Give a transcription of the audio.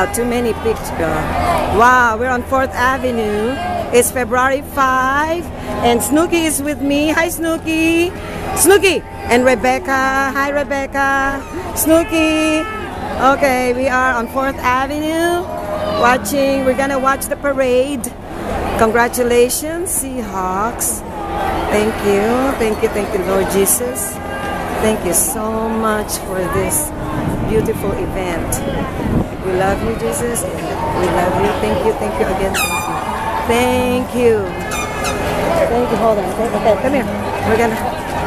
Uh, too many pictures. Wow, we're on 4th Avenue. It's February 5 and Snooky is with me. Hi Snooky. Snooky and Rebecca. Hi Rebecca. Snooky. Okay, we are on 4th Avenue watching. We're gonna watch the parade. Congratulations, Seahawks. Thank you. Thank you. Thank you, Lord Jesus. Thank you so much for this beautiful event. We love you, Jesus. We love you. Thank you. Thank you again. Thank you. Thank you. Thank you. Hold on. Okay, come here. We're gonna.